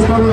Estado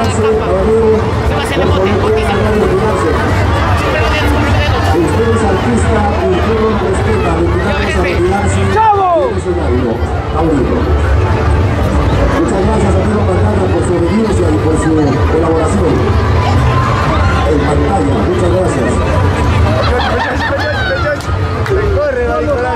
a Muchas gracias. A Tino